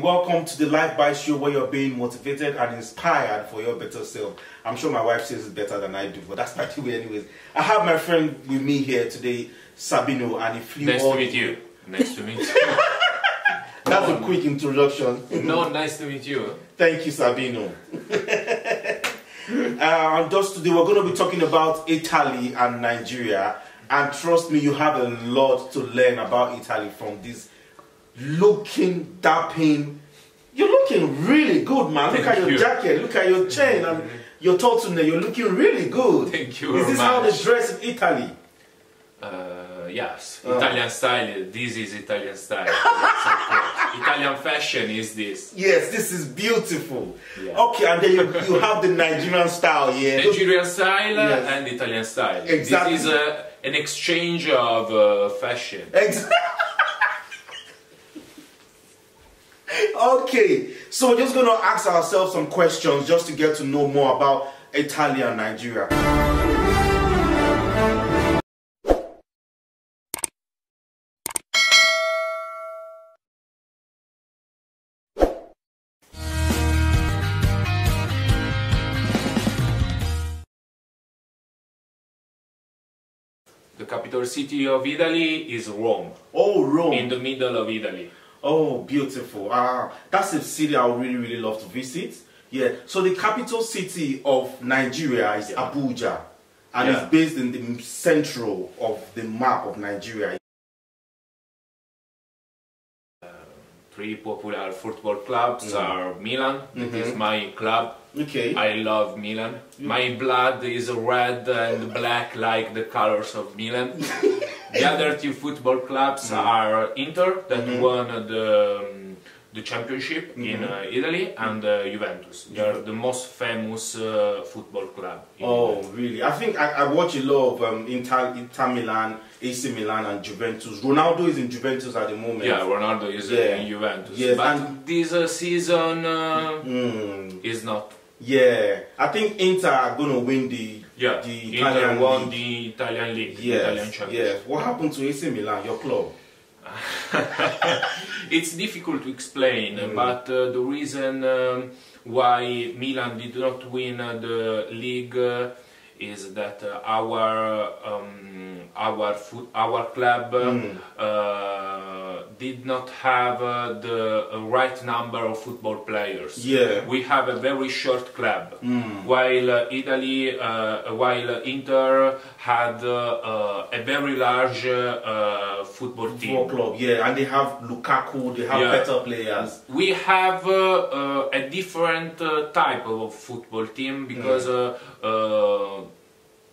Welcome to the LyfeBites Show where you're being motivated and inspired for your better self. I'm sure my wife says it better than I do, but that's not the way anyways. I have my friend with me here today, Sabino, and he flew Nice all to meet you. Nice to meet you. That's a quick introduction. no, nice to meet you. Thank you, Sabino. uh, and just today, we're going to be talking about Italy and Nigeria. And trust me, you have a lot to learn about Italy from this looking, dapping. You're looking really good, man. look Thank at your you. jacket, look at your chain, and your turtleneck. You're looking really good. Thank you Is this how they dress in Italy? Uh, yes, Oh. Italian style. This is Italian style. Yes. Italian fashion is this. Yes, this is beautiful. Yeah. Okay, and then you, you have the Nigerian style, yeah. Nigerian style Yes. and Italian style. Exactly. This is uh, an exchange of uh, fashion. Ex- okay, so we're just going to ask ourselves some questions just to get to know more about Italy and Nigeria. The capital city of Italy is Rome, Oh, Rome. in the middle of Italy. Oh, beautiful. Ah, that's a city I would really, really love to visit. Yeah, so the capital city of Nigeria is Yeah. Abuja, and Yeah. it's based in the central of the map of Nigeria. Three popular football clubs Mm. are Milan, that is Mhm. my club. Okay. I love Milan. My blood is red and black like the colors of Milan. the other two football clubs are Inter that Mhm. won the um, the championship in uh, Italy and uh, Juventus. They are the most famous uh, football club. in Oh, really? I think I, I watch a lot of um, Inter, Inter Milan, AC Milan, and Juventus. Ronaldo is in Juventus at the moment. Yeah, Ronaldo is uh, Yeah. in Juventus. Yes, but and- this uh, season uh, Mm, is not. yeah, I think Inter are going to win the Yeah, the Italian won league. the Italian league, Yes, Italian championship. yes. What happened to AC Milan, your club? it's difficult to explain, Mm. but uh, the reason um, why Milan did not win uh, the league uh, is that uh, our um, our foot, our club uh, Mm. Did not have uh, the uh, right number of football players. Yeah. We have a very short club, Mm. while uh, Italy, uh, while Inter had uh, uh, a very large football team. Football club, yeah, and they have Lukaku, they have Yeah. better players. We have uh, uh, a different uh, type of football team because uh, uh,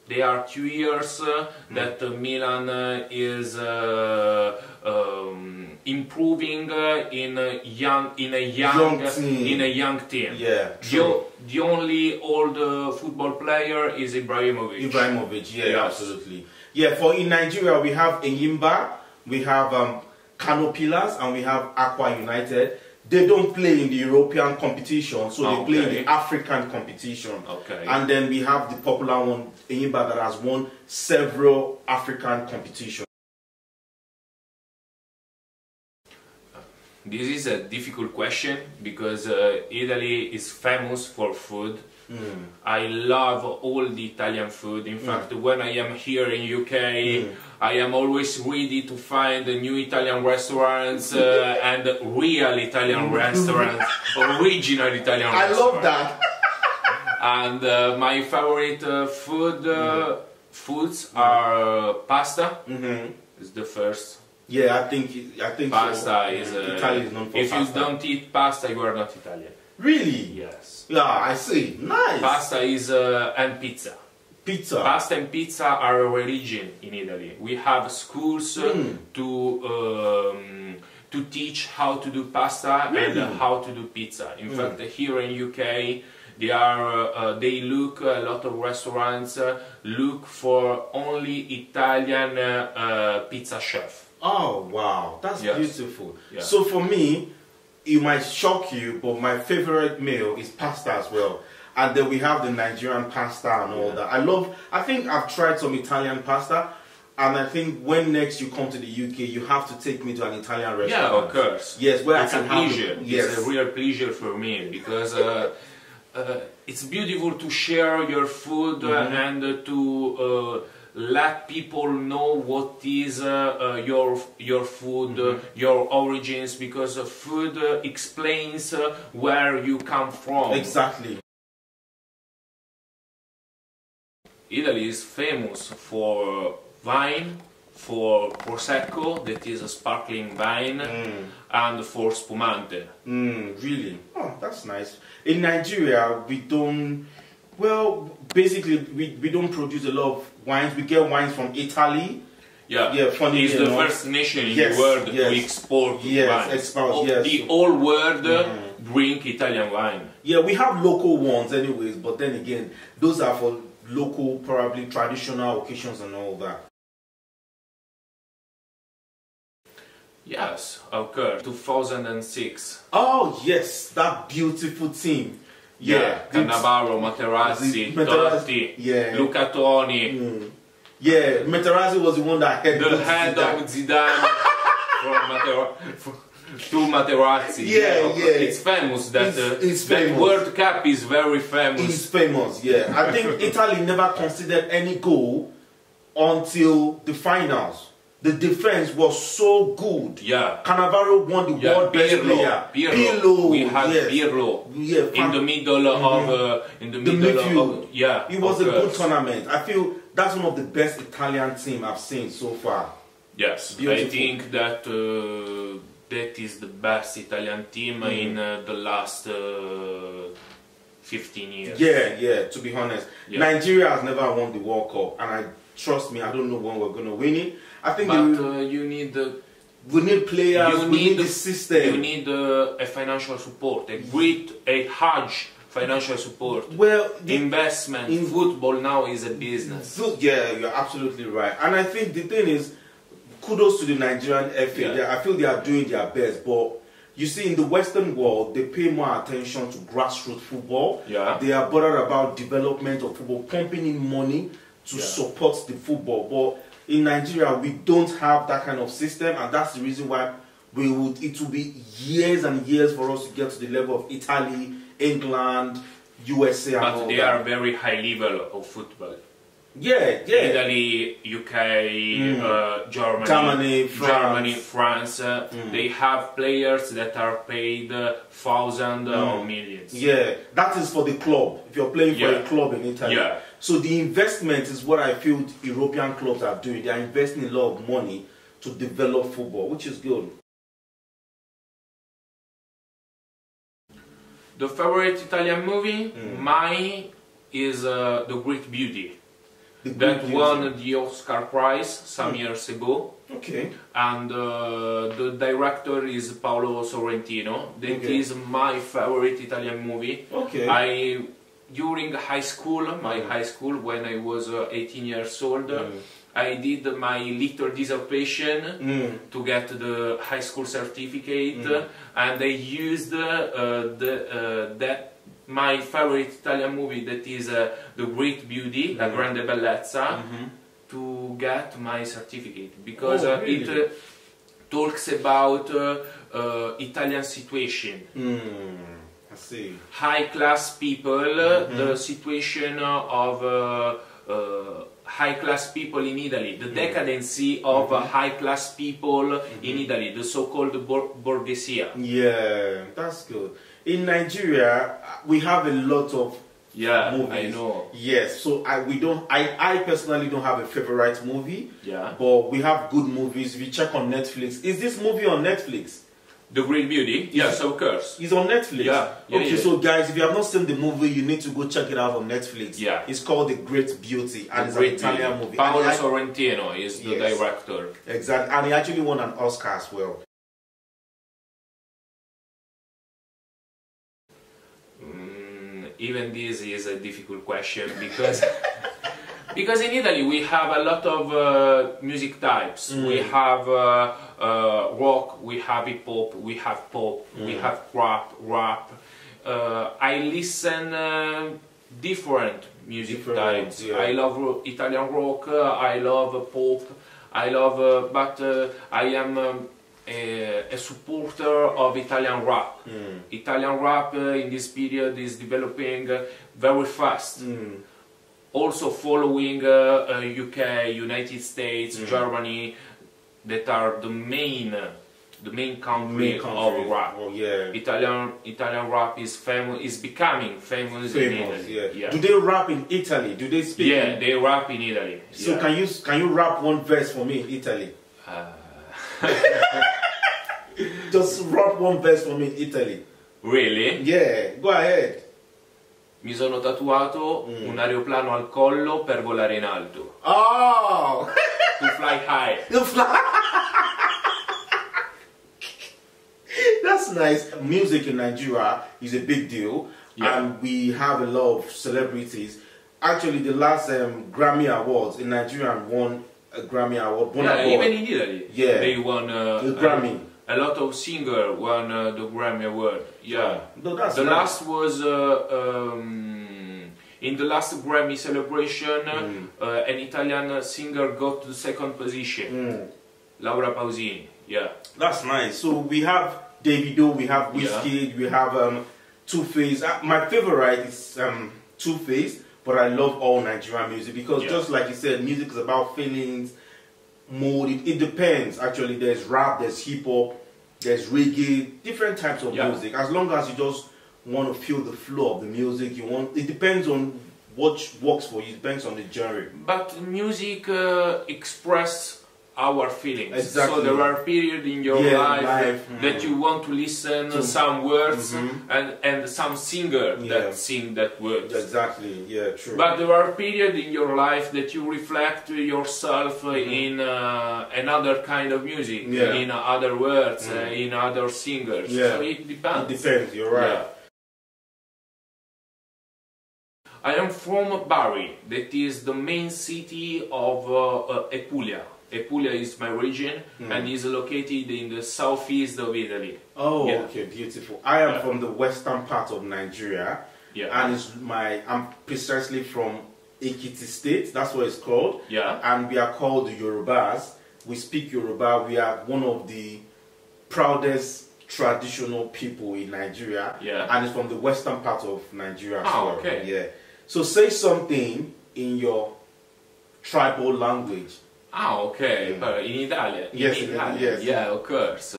there are two years uh, that uh, Milan uh, is uh, um, improving uh, in a young in a young, Young team. in a young team. Yeah, The, true. o- the only old uh, football player is Ibrahimovic. Ibrahimovic, yeah, Yes. absolutely. Yeah, for in Nigeria we have Enyimba, we have um, Kano Pillars, and we have Akwa United. They don't play in the European competition, so they play in the African competition. Okay. And then we have the popular one, Enyimba, that has won several African competitions. This is a difficult question because uh, Italy is famous for food. Mm. I love all the Italian food. In fact, when I am here in UK, Mm. I am always ready to find new Italian restaurants uh, and real Italian restaurants, original Italian I restaurants. love that. And uh, my favorite uh, food uh, foods are uh, pasta. hmm Is the first. Yeah, I think I think so. Pasta is. Uh, Italy is known for if pasta. you don't eat pasta, you are not Italian. really, Yes. yeah, I see. Nice Pasta is uh, and pizza. pizza. Pasta and pizza are a religion in Italy. We have schools Mm. to um, to teach how to do pasta and Really? uh, how to do pizza. In Mm. fact, here in UK, they are uh, uh, they look a lot of restaurants uh, look for only Italian uh, pizza chef. Oh wow, that's Yes. beautiful. Yeah. So for me, it might shock you, but my favorite meal is pasta as well. And then we have the Nigerian pasta and all Yeah. that. I love. I think I've tried some Italian pasta. And I think when next you come to the UK, you have to take me to an Italian restaurant. Yeah, of course. Yes, where it's I a can have pleasure. Yes, It's a real pleasure for me because uh, uh, it's beautiful to share your food uh, Mm-hmm. and uh, to uh, let people know what is uh, uh, your your food, uh, Mm-hmm. your origins, because uh, food uh, explains uh, where you come from. exactly. Italy is famous for wine, for prosecco, that is a sparkling wine, and for spumante. Mm, really? Oh, that's nice. In Nigeria, we don't. Well, basically, we, we don't produce a lot of wines. We get wines from Italy. Yeah, Yeah, funny It's the enough. first nation in Yes, the world yes. to export Yes, wine. export, Oh, yes. The whole world uh, drink Italian wine. Yeah, we have local ones, anyways. But then again, those are for local, probably traditional occasions and all that. Yes, occurred 2006. Oh yes, that beautiful team. Yeah, Cannavaro, Materazzi, Materazzi, Totti, yeah. Luca Toni, Mm. Yeah, Materazzi was the one that had the head of Zidane from Matera- to Materazzi. Yeah, yeah. It's famous that It's- uh, it's that famous. World Cup is very famous. It's famous, yeah. I think Italy never considered any goal until the finals. The defense was so good. Yeah. Cannavaro won the Yeah, world best Pirlo, player. Pirlo. We had yes. Pirlo Yeah, in the middle of uh, in the the middle midfield. of yeah. It was a good tournament. I feel that's one of the best Italian team I've seen so far. Yes, I think that uh, that is the best Italian team Mm-hmm. in uh, the last uh, 15 years. Yeah, yeah, to be honest. Yeah. Nigeria has never won the World Cup, and I trust me, I don't know when we're going to win it. I think But we, uh, you need uh, we need players, you we need need- the system. you need uh, a financial support, a great, a huge financial support. well, Investment in- football now is a business. So, yeah, you're absolutely right. And I think the thing is, kudos to the Nigerian FA. Yeah. They- I feel they are doing their best. But you see, in the Western world, they pay more attention to grassroots football. Yeah. They are bothered about development of football, pumping in money to Yeah. support the football. But in Nigeria, we don't have that kind of system, and that's the reason why we would. It will be years and years for us to get to the level of Italy, England, USA, and all But they that. are very high level of football. yeah, yeah. Italy, UK, uh, Germany, Germany, France. Germany, France, uh, they have players that are paid uh, thousand or millions. Yeah, that is for the club. If you're playing for a club in Italy. Yeah. So the investment is what I feel European clubs are doing. They are investing a lot of money to develop football, which is good. The favorite Italian movie, Mm. mine, is uh, The Great Beauty. The That won the Oscar Prize some Mm. years ago. Okay. and uh, the director is Paolo Sorrentino. That is Okay. my favorite Italian movie. Okay. I during high school, my Mm. high school when I was uh, 18 years old, Mm. I did my little dissertation Mm. to get the high school certificate, Mm. and I used uh, the uh, that my favorite Italian movie that is uh, The Great Beauty, La Mm. Grande Bellezza Mhm. to get my certificate because Oh, uh, it uh, talks about uh, uh, Italian situation, Mm. High class people, Mm-hmm. uh, the situation of uh, uh, high class people in Italy, Mm-hmm. the decadency of uh, high class people in Italy, the so-called bor- borghesia. Yeah, that's good. In Nigeria, we have a lot of Yeah, movies. I know. Yes, so I we don't. I I personally don't have a favorite movie. Yeah, But we have good movies. If you check on Netflix, is this movie on Netflix? The Great Beauty. Yes, of course. It's on Netflix. Yeah, yeah, okay, yeah. so guys, if you have not seen the movie, you need to go check it out on Netflix. Yeah. It's called The Great Beauty, and The it's an Italian Beauty. movie. Paolo Sorrentino is the Yes. director. Exactly, and he actually won an Oscar as well. Mm, even this is a difficult question because because in Italy we have a lot of uh, music types. We Mm. have uh, uh, rock, we have hip hop, we have pop, we Mm. have rap, rap. Uh, I listen uh, different music Different types. yeah. I love Italian rock. uh, I love pop. I love, uh, but uh, I am um, a, a supporter of Italian rap. Mm. Italian rap uh, in this period is developing uh, very fast. Also following uh, uh, UK, United States, Mm. Germany, that are the main, uh, the main country, Main country. of rap. Oh, yeah. Italian Italian rap is famous, is becoming famous, in Italy. yeah. yeah. Do they rap in Italy? Do they speak? Yeah, they rap in Italy. So yeah. can you can you rap one verse for me in Italy? Uh, Just rap one verse for me in Italy. really? Yeah, go ahead. Mi sono tatuato Mm. un aeroplano al collo per volare in alto. Oh, To fly high. the fly. That's nice. Music in Nigeria is a big deal, Yeah. and we have a lot of celebrities. Actually, the last um, Grammy Awards in Nigeria won a Grammy Award. Won yeah, award. even in Italy. Yeah. They won uh, a- Grammy. A, lot of singer won uh, the Grammy Award. Yeah. No, the last was uh, um, in the last Grammy celebration. Mm. Uh, an Italian singer got to the second position. Mm. Laura Pausini. Yeah. That's nice. So we have Davido, we have Yeah. We have um, Two Face. Uh, my favorite is um, Two Face, but I love all Nigerian music because Yeah. just like you said, music is about feelings, mood. It, it depends. Actually, there's rap, there's hip hop, there's reggae, different types of Yeah. music. As long as you just want to feel the flow of the music, you want. It depends on what works for you. It depends on the genre. But music uh, express our feelings. Exactly. So there are periods in your Yeah, life, life, that mhm. you want to listen To- some words Mhm. and and some singer Yeah. that sing that words. Exactly. Yeah. True. But there are periods in your life that you reflect yourself uh, Mhm. in uh, another kind of music, Yeah. in other words, uh, Mhm. in other singers. Yeah. So it it depends. depends. You're right. I am from Bari, that is the main city of uh, uh, Apulia. Apulia is my region Mm. and is located in the southeast of Italy. Oh, Yeah. okay, beautiful. I am Yeah. from the western part of Nigeria, Yeah. and it's my I'm precisely from Ekiti State. That's what it's called, yeah. and we are called the Yorubas. We speak Yoruba. We are one of the proudest traditional people in Nigeria, Yeah. and it's from the western part of Nigeria. well. okay. Yeah. So say something in your tribal language. Ah, okay. Mm. In Italia. Yes, in Italian. yes. Yeah, of course.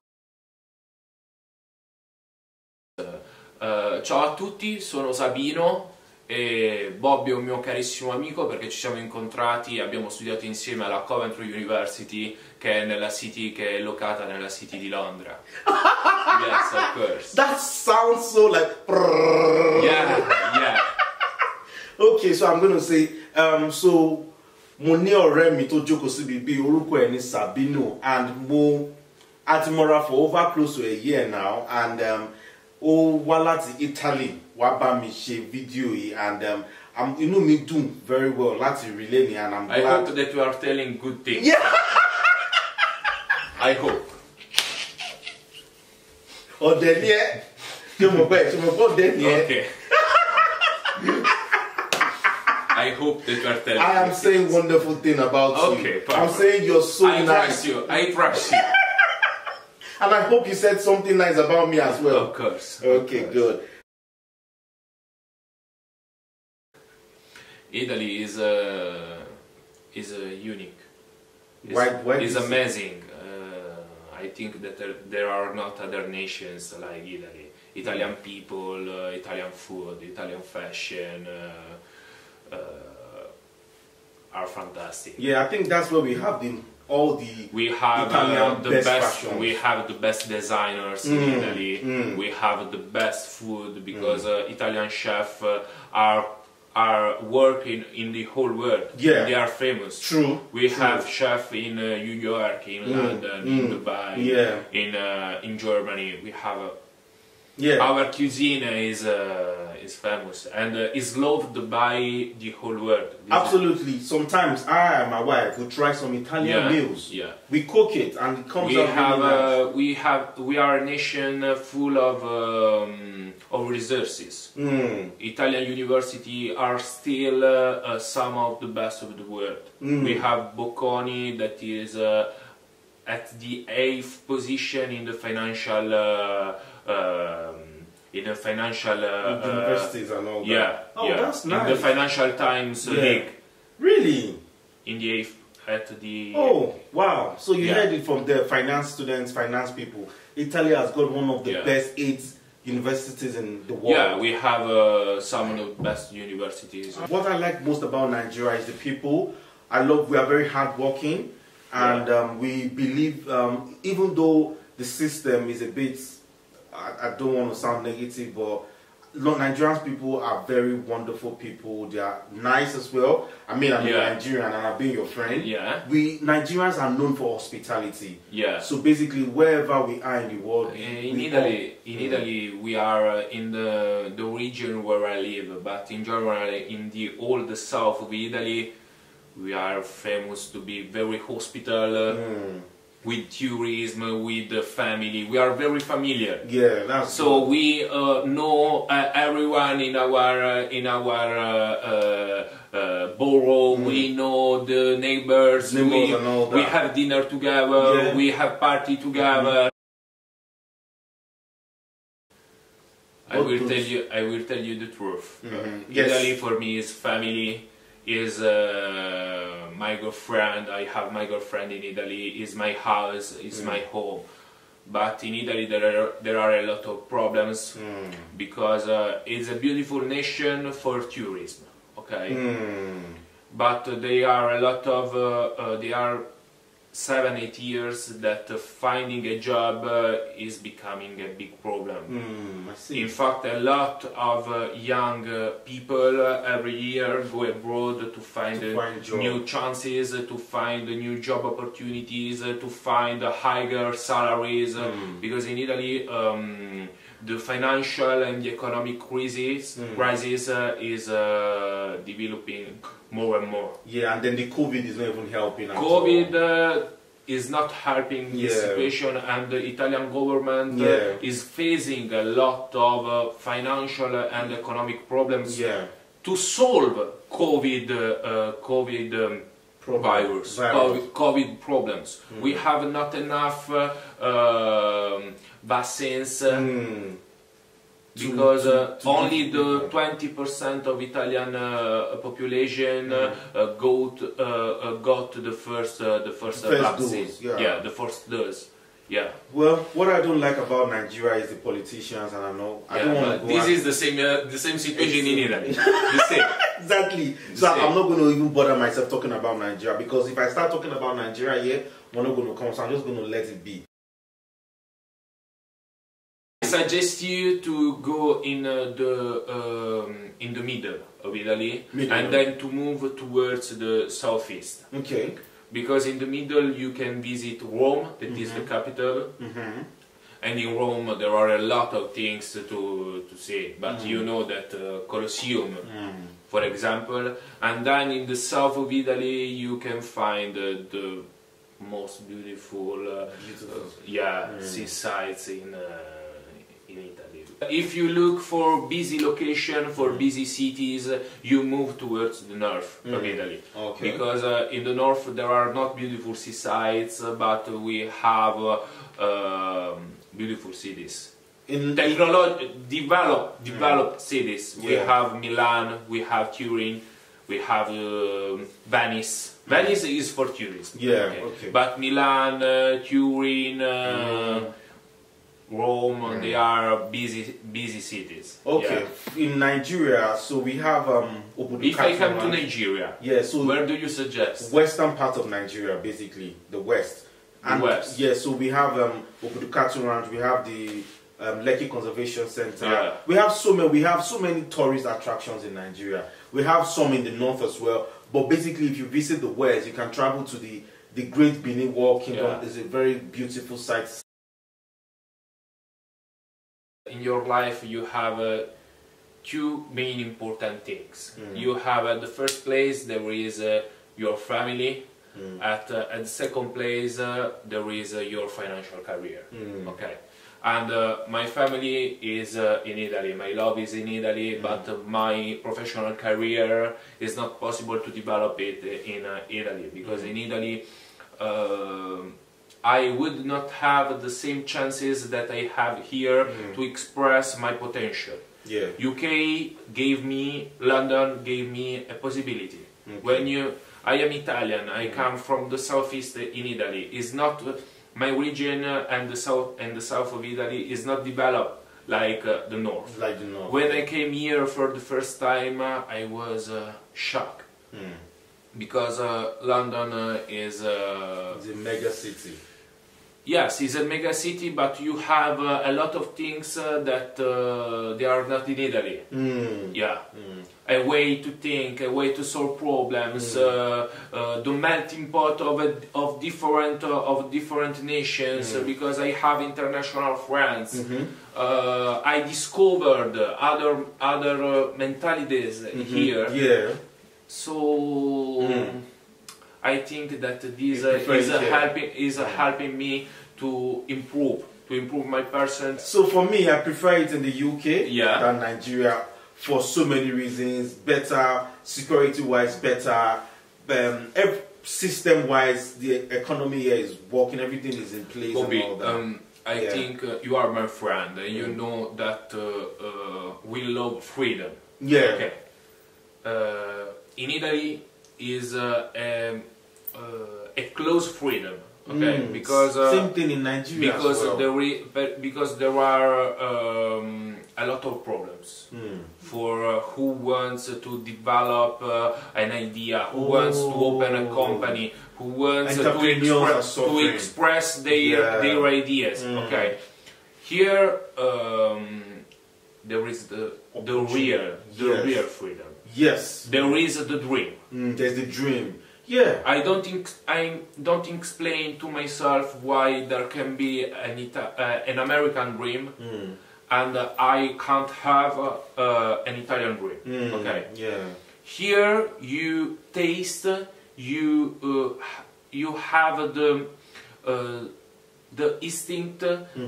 Eh, ciao a tutti, sono Sabino e Bobby è un mio carissimo amico perché ci siamo incontrati e abbiamo studiato insieme alla Coventry University che è nella city che è locata nella city di Londra. yes, of course. That sounds so like. Yeah, yeah. okay so i'm gonna say um, so mo ní ọ̀rẹ́ mi tó jókòó síbi bí orúkọ ẹ̀ ní Sabino and mo àti mọ́ra for over close to a year now and um, ó wá láti Italy wá bá mi ṣe fídíò yìí and um, I'm- inú mi dùn very well láti relay ni and i'm I glad. hope that you are telling good things. Yeah. I hope. ọ̀dẹ̀ ni ẹ́ ṣe mo pẹ́ ṣe mo pẹ́ ọ̀dẹ̀ ni ẹ́. Hope that you are telling I am good saying things. wonderful thing about Okay, you. I'm saying you're so I nice. trust you. I trust you. And I hope you said something nice about me as well. Of course. of Okay, course. good. Italy is uh, is uh, unique. It's, Why- why is do you say- amazing. Uh, I think that there, there are not other nations like Italy. Italian people, uh, Italian food, Italian fashion uh, uh, are fantastic. Yeah, I think that's where we have the all the We have uh, the best best. We have the best designers in Mm, Italy. mm. We have the best food because uh, Italian chefs uh, are are working in the whole world. Yeah. they are famous. true. We true. have chef in uh, New York, in Mm, London, in mm, Dubai, yeah. in uh, in Germany. We have uh, yeah. our cuisine is uh, is famous and uh, is loved by the whole world. This is- Absolutely. Sometimes I and my wife will try some Italian Yeah, meals. yeah. We cook it and it comes we out have really nice. uh, we have we are a nation uh, full of um, of resources. Mm. Italian university are still uh, uh, some of the best of the world. Mm. We have Bocconi that is uh, at the eighth position in the financial uh, um, in the financial uh, uh, Universities and all that. yeah Oh, yeah that's in the. Financial Times uh, Yeah. league Really? in the eighth at the Oh, wow. So you Yeah. heard it from the finance students, finance people. Italy has got one of the Yeah. best eight universities in the world. yeah we have uh, some of the best universities. What I like most about Nigeria is the people. I love we are very hardworking, and um, we believe um, even though the system is a bit, I, I don't want to sound negative, but lo- Nigerian people are very wonderful people. They are nice as well. I mean, I'm Yeah. a Nigerian and I've been your friend. Yeah. We Nigerians are known for hospitality. Yeah. So basically, wherever we are in the world, In Italy, in. Italy, we are uh, in the the region where I live, but in general, in the all the south of Italy, we are famous to be very hospital uh, Mm. With tourism, with the family. We are very familiar. yeah, that's So we uh, know uh, everyone in our uh, in our uh, uh, uh, borough. We know the neighbors. Mm. Neighbors we, we have dinner together. Yeah. We have party together. I will tell you. I will tell you the truth. Mhm. Yes. Italy for me is family. Is uh, my girlfriend. I have my girlfriend in Italy. Is my house. Is Mm. my home. But in Italy there are there are a lot of problems Mm. because uh, it's a beautiful nation for tourism. Okay, Mm. but they are a lot of uh, uh, they are seven eight years that uh, finding a job uh, is becoming a big problem. Mm. In fact, a lot of uh, young uh, people uh, every year go abroad to find, To uh, find new chances, to find new job opportunities, uh, to find uh, higher salaries. uh, Mm. Because in Italy, um, the financial and the economic crisis, Mm. crisis uh, is uh, developing more and more. Yeah, and then the COVID is not even helping. COVID uh, is not helping the Yeah. situation, and the Italian government uh, Yeah. is facing a lot of uh, financial and economic problems Yeah. to solve COVID, uh, COVID um, virus. COVID, COVID problems. We have not enough uh, um, vaccines. Mm. To- because uh, to only the 20% of Italian uh, population uh, uh, got uh, uh, got the first uh, the first, uh, First vaccine. dose, yeah. the first dose. Yeah, Well, what I don't like about Nigeria is the politicians, and I know I yeah. don't want to go. this at- is the same uh, the same situation in Italy. the same. exactly. The So same. I'm not going to even bother myself talking about Nigeria because if I start talking about Nigeria here, we're not going to come. So I'm just going to let it be. I suggest you to go in uh, the um, in the middle of Italy Middle. and then to move towards the southeast. Okay. Because in the middle you can visit Rome, that is the capital, Mm-hmm. and in Rome there are a lot of things to, to see. But Mm. you know that uh, Colosseum, Mm. for example, and then in the south of Italy you can find uh, the most beautiful, uh, Beautiful. yeah, Mm. seasides in uh, in Italy. If you look for busy location, for Mm. busy cities, uh, you move towards the north of Mm. Italy. Okay. Because uh, in the north there are not beautiful seasides, uh, but we have uh, um, beautiful cities. in Technolo- developed, developed cities. We have Milan, we have Turin, we have um Venice. Venice is for tourists. Yeah, okay. But Milan, uh, Turin, uh, Mm. Rome, they are busy, busy cities. okay Yeah. in Nigeria, so we have um. Obudu If I come to Nigeria, yeah, so where do you suggest? western part of Nigeria, basically the west. The west. Yeah, so we have um Obudu Cattle Ranch, we have the um, Lekki Conservation Center. Yeah. We have so many. We have so many tourist attractions in Nigeria. We have some in the north as well. But basically, if you visit the west, you can travel to the the Great Benin Wall Kingdom. Yeah. It's a very beautiful site. In your life you have uh, two main important things. Mm. You have at the first place there is uh, your family. Mm. At uh, at the second place uh, there is uh, your financial career. Mm. Okay. and uh, my family is uh, in Italy. My love is in Italy, Mm. but uh, my professional career is not possible to develop it in uh, Italy because Mm. in Italy uh, I would not have the same chances that I have here Mm. to express my potential. Yeah. UK gave me, London gave me a possibility. Okay. When you, I am Italian, I come from the southeast in Italy. It's not my region uh, and the south and the south of Italy is not developed like uh, the north. Like the north. When I came here for the first time, uh, I was uh, shocked Mm. because uh, London uh, is. Uh, It's mega city. Yes, it's a mega city, but you have uh, a lot of things uh, that uh, they are not in Italy. Mm. Yeah, Mm. a way to think, a way to solve problems, Mm. uh, uh, the melting pot of a, of different uh, of different nations. Mm. because I have international friends, uh, I discovered other other uh, mentalities Mhm. here. Yeah. So Mm. I think that this uh, is uh, helping is uh, helping me to improve to improve my person. So for me, I prefer it in the UK Yeah. than Nigeria for so many reasons. Better security-wise, better um, system-wise. The economy here is working. Everything is in place Bobby, and all that. um, I Yeah. think uh, you are my friend. and You Mm. know that uh, uh, we love freedom. yeah. Okay. Uh, in Italy is uh, um, uh, a close freedom. Okay, Mm. because uh, same thing in Nigeria because as well. there re- because there are um, a lot of problems Mm. for uh, who wants to develop uh, an idea, who wants to open a Oh. company, who wants to Entrepreneurs are express, to express their Yeah. their ideas. Mm. Okay, here um, there is the the real the Yes. real freedom. Yes. There is the dream. Mm, there's the dream. Yeah. I don't I don't explain to myself why there can be an Ita- uh, an American dream Mm. and uh, I can't have uh, uh, an Italian dream. Mm. Okay. Yeah. Here you taste, you uh, you have the uh, the instinct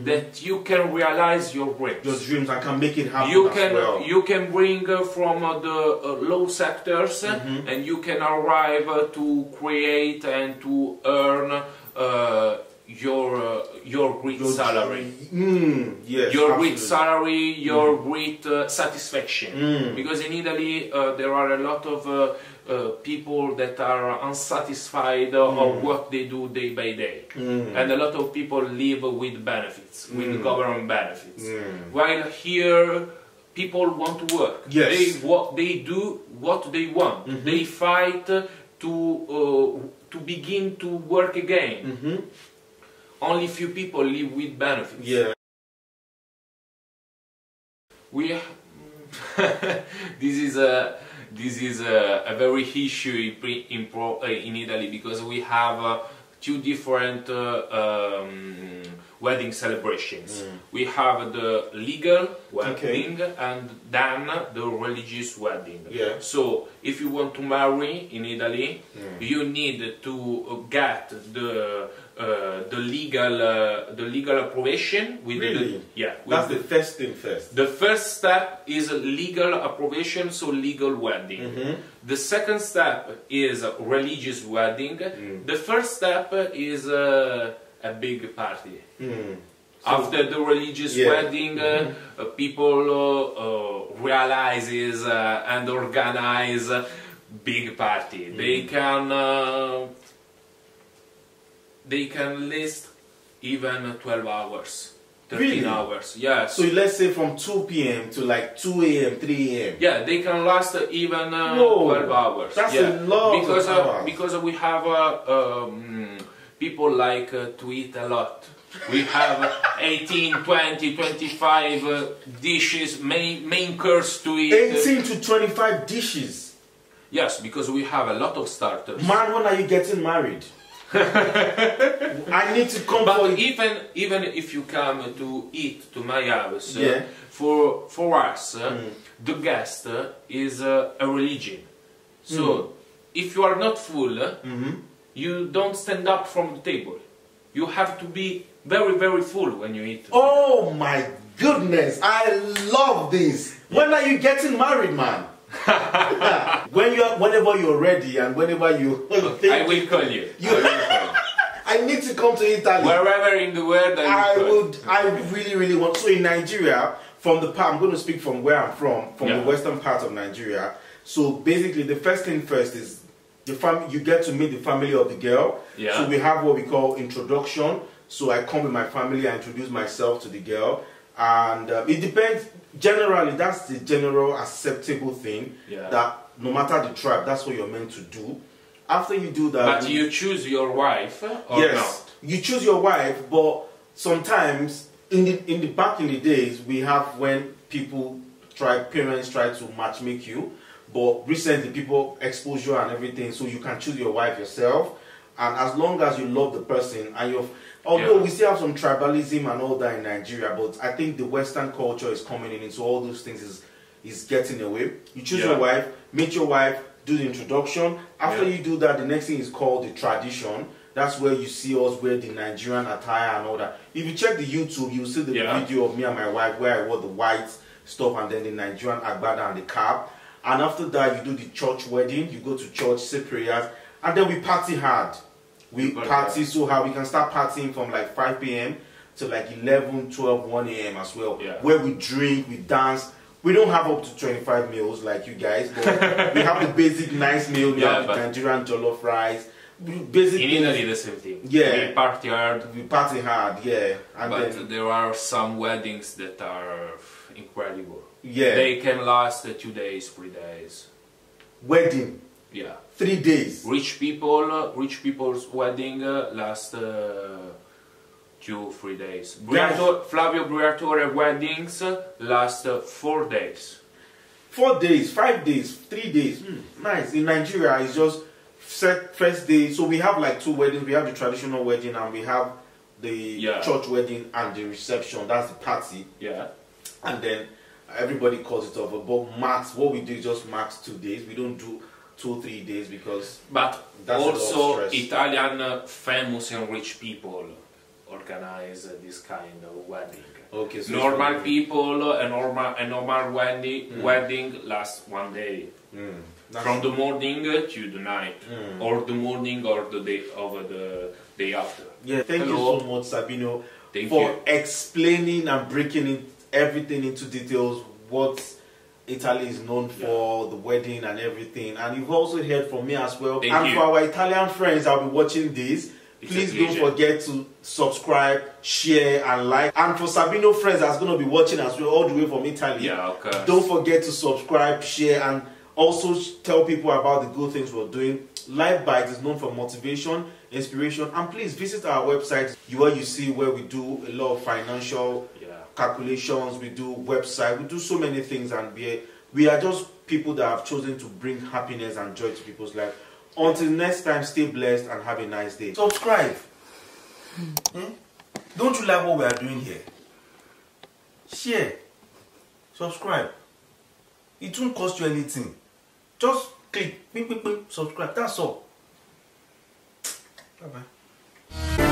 that you can realize your dreams. Your dreams, I can make it happen you can well. you can bring uh, from uh, the uh, low sectors uh, Mhm. and you can arrive uh, to create and to earn uh, your uh, your great Your salary Mm, yes. your great salary your great uh, satisfaction Mm. because in Italy uh, there are a lot of uh, people that are unsatisfied uh, of what they do day by day Mm. and a lot of people live with benefits with Mm. government benefits Mm. while here people want to work Yes. they what they do what they want Mhm. they fight to uh, to begin to work again Mhm. only few people live with benefits Yeah. we this is a this is a, a very issue in, pro, uh, in Italy because we have uh, two different uh, um, wedding celebrations. Mm. We have the legal Okay. wedding and then the religious wedding. Yeah. So if you want to marry in Italy, Mm. you need to get the uh, the legal uh, the legal approbation with Really? the yeah with That's the, the first thing first. the first step is legal approbation, so legal wedding. Mhm. The second step is religious wedding. Mm. The first step is uh, a big party. Mm. After the religious Yeah. wedding, uh, uh, people realizes uh, and organize a big party. They can uh, they can list even 12 hours, 13 Really? hours. Yes. So let's say from 2 p.m. to like 2 a.m., 3 a.m. Yeah, they can last even uh, Whoa, 12 hours. that's yeah. a lot of because uh, hours. because we have uh, um, people like uh, to eat a lot. We have 18, 20, 25 uh, dishes, main main course to eat. 18 to 25 dishes. Yes, because we have a lot of starters. Man, when are you getting married? I need to come for But it. even even if you come to eat to my house, uh, Yeah. for for us, uh, Mm. the guest uh, is a religion. So Mm. if you are not full, uh, Mhm. you don't stand up from the table. You have to be very very full when you eat. Oh my goodness, I love this. When are you getting married, man? when you are, whenever you're ready and whenever you think I will call you. You- I will call. I need to come to Italy. Wherever in the world, I I will call you. would, I really, really want. So in Nigeria, from the part, I'm going to speak from where I'm from, from Yeah. the western part of Nigeria. So basically, the first thing first is the fam- You get to meet the family of the girl. Yeah. So we have what we call introduction. So I come with my family, I introduce myself to the girl, and uh, it depends. Generally, that's the general acceptable thing. Yeah. That no matter the tribe, that's what you're meant to do. After you do that, But you choose your wife or yes, not? you choose your wife, but sometimes in the in the back in the days we have when people try parents try to matchmake you, but recently people expose you and everything, so you can choose your wife yourself, and as long as you love the person and you're Although Yeah. we still have some tribalism and all that in Nigeria, but I think the Western culture is coming in, so all those things is is getting away. You choose Yeah. your wife, meet your wife, do the introduction. After Yeah. you do that, the next thing is called the tradition. That's where you see us wear the Nigerian attire and all that. If you check the YouTube, you'll see the video of me and my wife where I wore the white stuff and then the Nigerian agbada and the cap. And after that, you do the church wedding. You go to church, say prayers, and then we party hard. We Party so hard. We can start partying from like 5 p.m. to like 11, 12, 1 a.m. as well. Yeah. Where we drink, we dance. We don't have up to 25 meals like you guys, but we have the basic nice meal. We Yeah, have the Nigerian jollof rice. Basic In. Italy, the same thing. Yeah. We party hard, We party hard, yeah. And but then, there are some weddings that are incredible. yeah. They can last two days, three days. Wedding, Yeah. three days. Rich people, rich people's wedding uh, last uh, two, three days. Briato- Flavio Briatore weddings uh, last uh, four days. Four days, five days, three days. Hmm, nice. In Nigeria, it's just set first day. So we have like two weddings. We have the traditional wedding and we have the Yeah. church wedding and the reception. That's the party. Yeah. And then everybody calls it over. But max, what we do is just max two days. We don't do two, three days because But That's a lot of also. Italian famous and rich people organize this kind of wedding. okay, so normal people, a normal a normal wedding wedding lasts one day. Mm, From the morning to the night, Mm. or the morning or the day of the day after. Yeah, thank Hello. you so much, Sabino, Thank for you. explaining and breaking it, everything into details. What Italy is known for, the wedding and everything. And you've also heard from me as well. Thank and you. for our Italian friends, I'll be watching this. It's Please don't forget to subscribe, share, and like. And for Sabino friends that's going to be watching as well, all the way from Italy, Yeah, course. don't forget to subscribe, share, and also tell people about the good things we're doing. LyfeBites is known for motivation, inspiration, and please visit our website you- where you see where we do a lot of financial Yeah. Calculations, we do website, we do so many things, and we we are just people that have chosen to bring happiness and joy to people's life. Until next time, stay blessed and have a nice day. Subscribe. Hmm? Don't you like what we are doing here? Share. Subscribe. It won't cost you anything. Just click, subscribe. That's all. Bye bye.